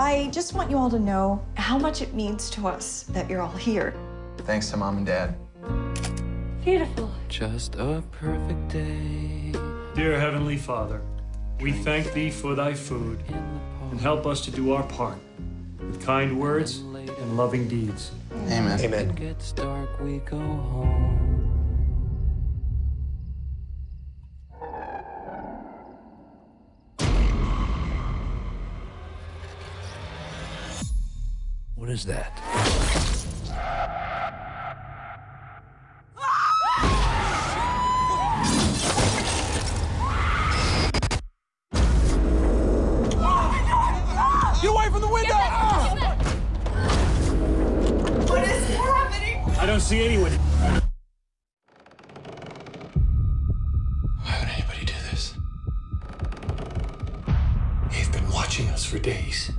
I just want you all to know how much it means to us that you're all here. Thanks to mom and dad. Beautiful. Just a perfect day Dear Heavenly Father, we thank thee for thy food and help us to do our part with kind words and loving deeds. Amen. Amen. gets dark, we go home. What is that? Get away from the window! Ah! What is happening? I don't see anyone. Why would anybody do this? They've been watching us for days.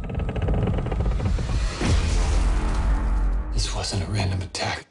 This wasn't a random attack.